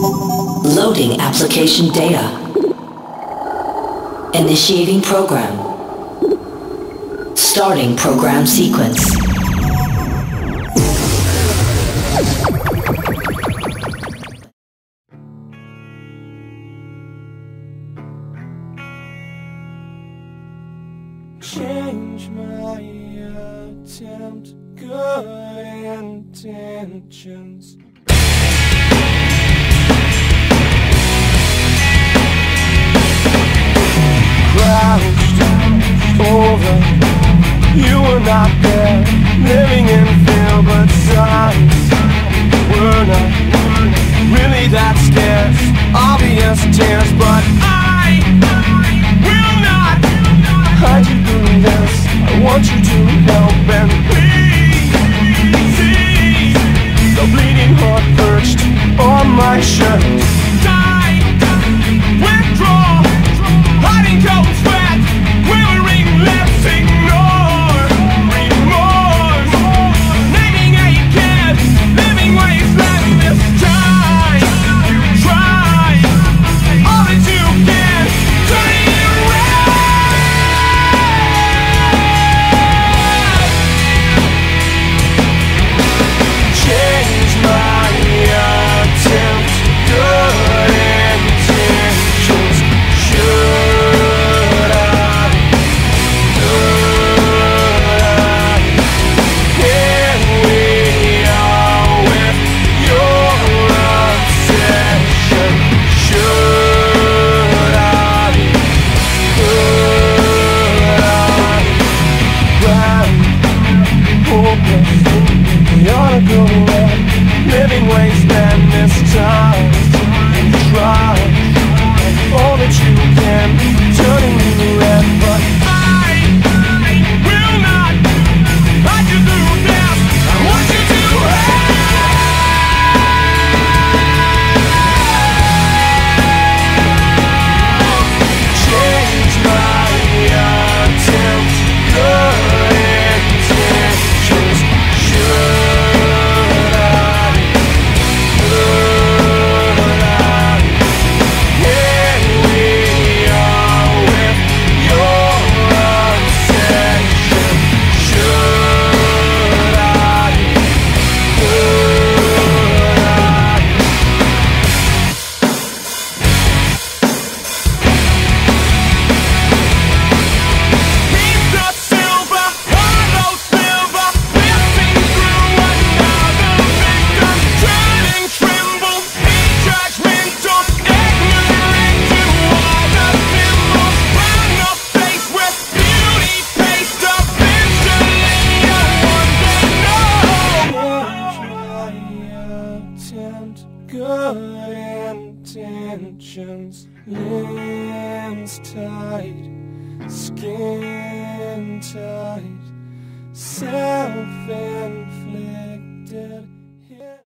Loading application data. Initiating program. Starting program sequence. Change my attempt, good intentions. You were not there, living in fear We You're the one living wasteland this time Try all that you can, turning you around. Intentions Limbs tight, skin tight Self-inflicted